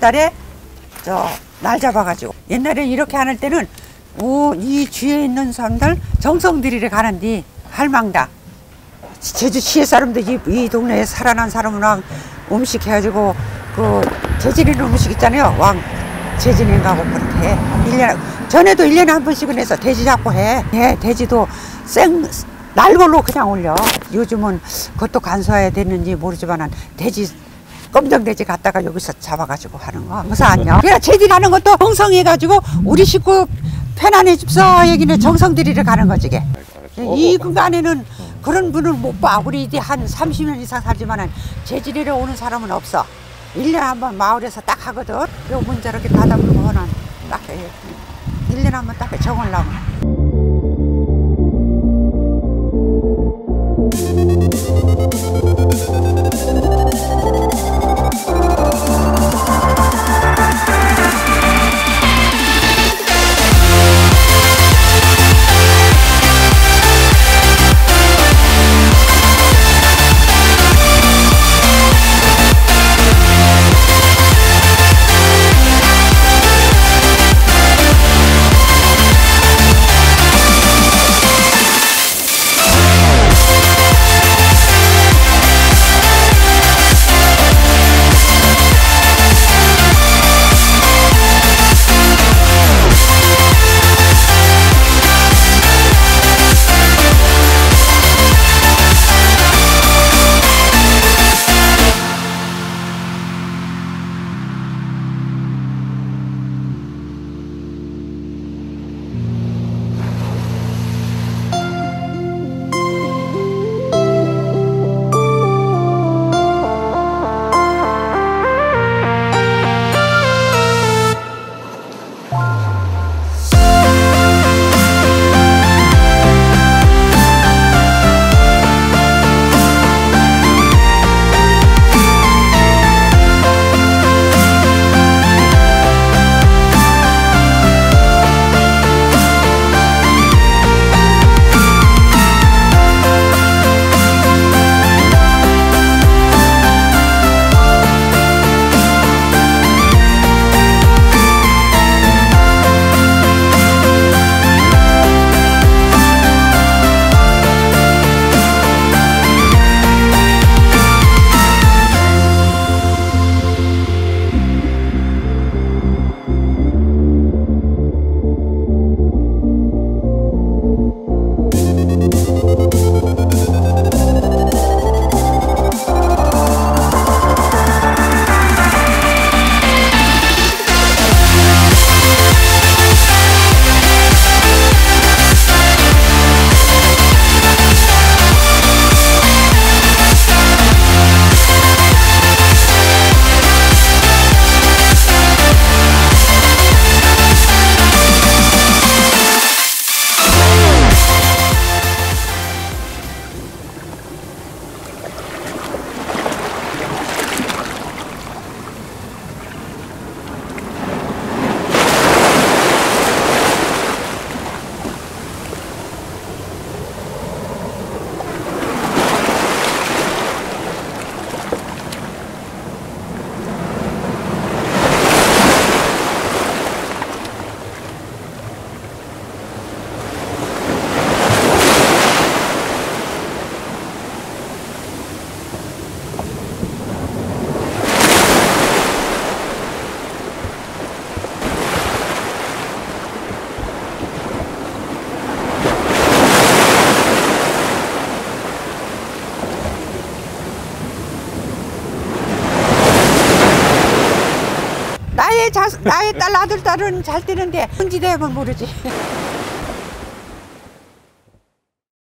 달에 저 날 잡아가지고 옛날에 이렇게 안 할 때는 오, 이 주위에 있는 사람들 정성 들이러 가는데 할망다 제주시의 사람들 이, 이 동네에 살아난 사람은 음식 해가지고 그 재질이는 음식 있잖아요 왕 재진이 가고 그렇게 해. 1년에, 전에도 1년에 한 번씩은 해서 돼지 잡고 해. 해 돼지도 생 날걸로 그냥 올려. 요즘은 그것도 간소해야 되는지 모르지만 돼지 검정 돼지 갖다가 여기서 잡아가지고 하는 거 무사 안녕. 그래 재질하는 것도 정성해가지고 우리 식구 편안해 집사 얘기는 정성 들이러 가는 거지 이게. 이 공간에는 그런 분을 못 봐. 우리 이제 한 30년 이상 살지만은 재질이러 오는 사람은 없어. 1년에 한 번 마을에서 딱 하거든. 요문 저렇게 닫아보고 하는 딱 해. 1년에 한 번 딱 해. 정을라면. 나의 자, 나의 딸 아들 딸은 잘 뛰는데 언제 되면 모르지.